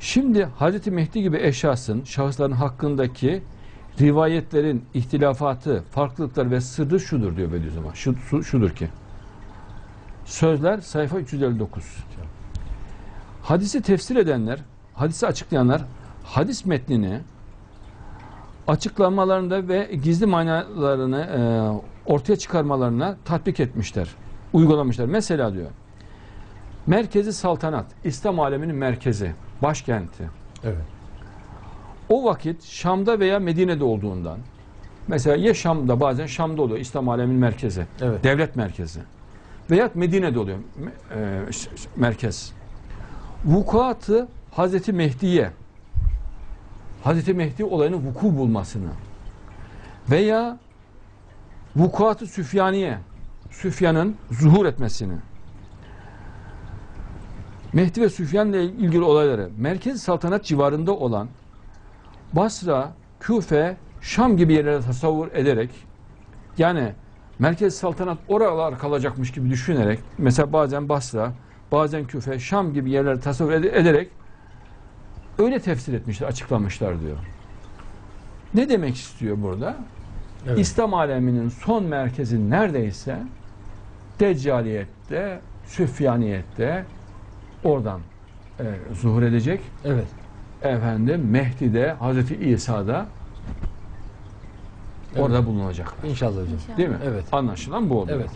Şimdi Hazreti Mehdi gibi eşyasın, şahısların hakkındaki rivayetlerin ihtilafatı, farklılıklar ve sırrı şudur diyor Bediüzzaman. Şu- şudur ki. Sözler sayfa 359. Hadisi tefsir edenler, hadisi açıklayanlar hadis metnini açıklamalarında ve gizli manalarını e, ortaya çıkarmalarına tatbik etmişler, uygulamışlar. Mesela diyor, merkezi saltanat, İslam aleminin merkezi, başkenti. Evet. O vakit Şam'da veya Medine'de olduğundan, mesela ya Şam'da bazen Şam'da oluyor, İslam aleminin merkezi, Evet. devlet merkezi. Veya Medine'de oluyor, e, merkez. Vukuatı Hazreti Mehdi'ye, Hazreti Mehdi olayının vuku bulmasını veya vukuatı Süfyaniye, Süfyan'ın zuhur etmesini, Mehdi ve Süfyan ile ilgili olayları merkez saltanat civarında olan Basra, Küfe, Şam gibi yerlere tasavvur ederek yani merkez saltanat oralar kalacakmış gibi düşünerek mesela bazen Basra, bazen Küfe, Şam gibi yerleri tasavvur ede- ederek öyle tefsir etmişler, açıklamışlar diyor. Ne demek istiyor burada? Evet. İslam aleminin son merkezi neredeyse Deccaliyette, Süfyaniyette oradan e, zuhur edecek. Evet. Efendim Mehdi'de, Hazreti İsa'da orada bulunacak. İnşallah hocam. Değil mi? Evet. Anlaşılan bu oldu. Evet.